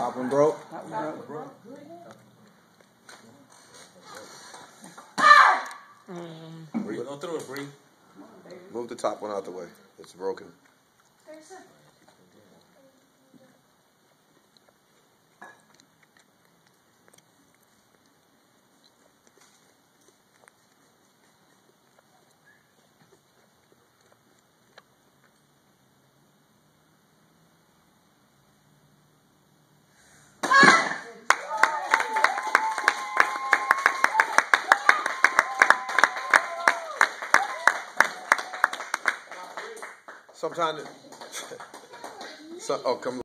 Top one broke. That one broke. Bree, don't throw it, Bree. Move the top one out the way. It's broken. Sometimes, so, oh, come.